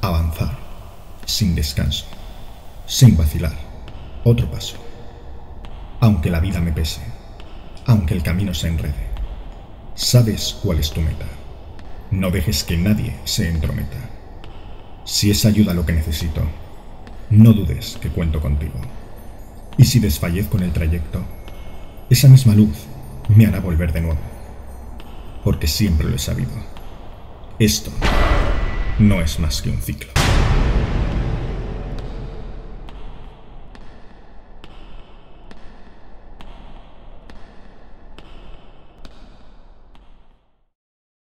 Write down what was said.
Avanzar, sin descanso, sin vacilar. Otro paso. Aunque la vida me pese, aunque el camino se enrede, sabes cuál es tu meta. No dejes que nadie se entrometa. Si es ayuda lo que necesito, no dudes que cuento contigo. Y si desfallezco en el trayecto, esa misma luz me hará volver de nuevo. Porque siempre lo he sabido. Esto no es más que un ciclo.